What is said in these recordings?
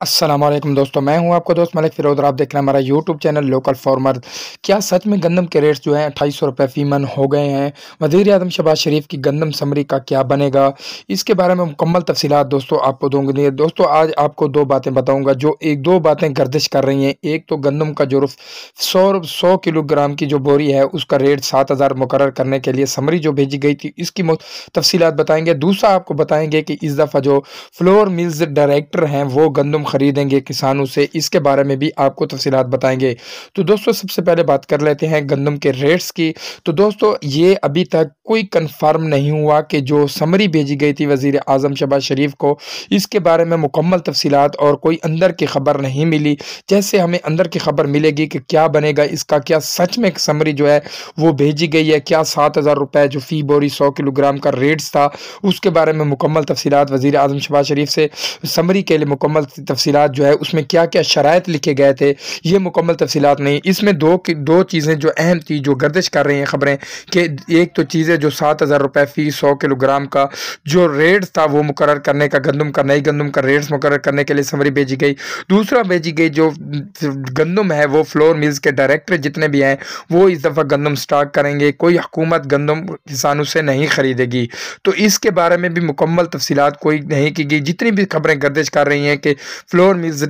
वालेकुम दोस्तों, मैं हूँ आपका दोस्त मलिक फिरोज आप देख रहे हैं हमारा यूट्यूब चैनल लोकल फार्मर क्या सच में गंदम के रेट्स जो हैं अट्ठाईस सौ रुपये फीमन हो गए हैं? वज़ीर अजम शबाज शरीफ की गंदम समरी का क्या बनेगा? इसके बारे में मुकम्मल तफसीत दोस्तों आपको दूँगी। दोस्तों, आज आपको दो बातें बताऊँगा जो एक, दो बातें गर्दिश कर रही हैं। एक तो गंदम का जो सौ सौ किलोग्राम की जो बोरी है, उसका रेट सात हज़ार मुकर करने के लिए समरी जो भेजी गई थी, इसकी तफसीत बताएँगे। दूसरा आपको बताएँगे कि इस दफ़ा जो फ्लोर मिल्स डायरेक्टर हैं, वो गंदम ख़रीदेंगे, किसानों से इसके बारे में भी आपको तफसीत बताएँगे। तो दोस्तों, सबसे पहले बात कर लेते हैं गंदम के रेट्स की। तो दोस्तों, ये अभी तक कोई कन्फर्म नहीं हुआ कि जो समरी भेजी गई थी वज़ी अजम शबाज शरीफ को, इसके बारे में मुकम्मल तफसीत और कोई अंदर की खबर नहीं मिली। जैसे हमें अंदर की खबर मिलेगी कि क्या बनेगा, इसका क्या सच में समरी जो है, वो भेजी गई है, क्या सात हज़ार रुपये जो फ़ी बोरी सौ किलोग्राम का रेट्स था, उसके बारे में मुकम्मल तफसीत वज़ी अजम शबाज शरीफ से समरी के लिए मुकम्मल तफसीत जो है, उसमें क्या क्या शराइ लिखे गए थे, ये मुकम्मल तफसीत नहीं। इसमें दो दो चीज़ें जो अहम थी, जो गर्दिश कर रही हैं ख़बरें, कि एक तो चीज़ें जो सात हज़ार रुपये फ़ी सौ किलोग्राम का, जो रेट था वो मुकर करने का, गंदम का नई गंदम का, रेट्स मुकर करने के लिए समरी भेजी गई। दूसरा भेजी गई जो गंदम है, वो फ्लोर मिल्स के डायरेक्टर जितने भी हैं, वो इस दफ़ा गंदम स्टॉक करेंगे, कोई हुकूमत गंदम किसानों से नहीं ख़रीदेगी। तो इसके बारे में भी मुकम्मल तफसीत कोई नहीं की गई। जितनी भी खबरें गर्दिश कर रही हैं कि फ्लोर मीज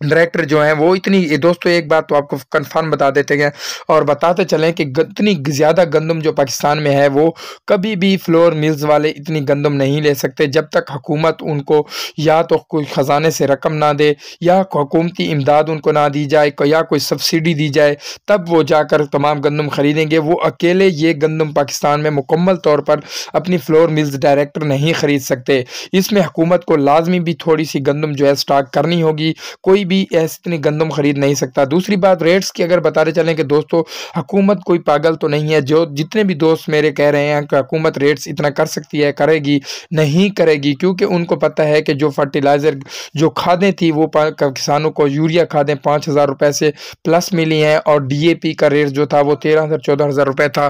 डायरेक्टर जो हैं, वो इतनी दोस्तों, एक बात तो आपको कंफर्म बता देते हैं और बताते चलें कि इतनी ज़्यादा गंदम जो पाकिस्तान में है, वो कभी भी फ्लोर मिल्स वाले इतनी गंदम नहीं ले सकते। जब तक हुकूमत उनको या तो कोई ख़जाने से रकम ना दे, या हुकूमती इमदाद उनको ना दी जाए या कोई सब्सिडी दी जाए, तब वो जाकर तमाम गंदम ख़रीदेंगे। वो अकेले ये गंदम पाकिस्तान में मुकम्मल तौर पर अपनी फ्लोर मिल्स डायरेक्टर नहीं ख़रीद सकते। इसमें हुकूमत को लाजमी भी थोड़ी सी गंदम जो है स्टॉक करनी होगी। कोई भी भी ऐसी इतनी गंदम खरीद नहीं सकता। दूसरी बात, रेट्स की अगर बताते चलें कि दोस्तों, हुकूमत कोई पागल तो नहीं है। जो जितने भी दोस्त मेरे कह रहे हैं कि हुकूमत रेट्स इतना कर सकती है, करेगी, नहीं करेगी, क्योंकि उनको पता है कि जो फर्टिलाइज़र, जो खादें थी, वो किसानों को यूरिया खादें पाँच हज़ार रुपये से प्लस मिली हैं और डी ए पी का रेट जो था, वो तेरह हज़ार, चौदह हज़ार रुपये था।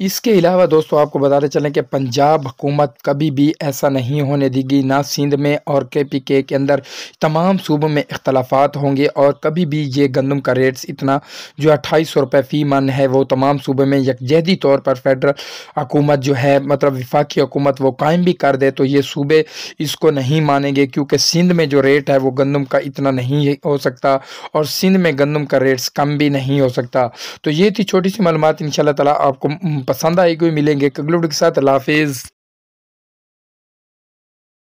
इसके अलावा दोस्तों आपको बताते चलें कि पंजाब हुकूमत कभी भी ऐसा नहीं होने देगी। ना सिंध में और के पी के के अंदर तमाम सूबों में इख्तलाफात होंगे और कभी भी ये गंदम का रेट्स इतना जो अट्ठाईस सौ रुपये फ़ी मन है, वो तमाम सूबे में यकजहदी तौर पर फेडरल हुकूमत जो है मतलब विफाकी हुकूमत वो कायम भी कर दे तो ये सूबे इसको नहीं मानेंगे क्योंकि सिंध में जो रेट है, वो गंदम का इतना नहीं हो सकता और सिंध में गंदम का रेट्स कम भी नहीं हो सकता। तो ये थी छोटी सी मालूम इन ताला आपको पसंद कोई मिलेंगे। अगले के साथ अल्लाह हाफिज़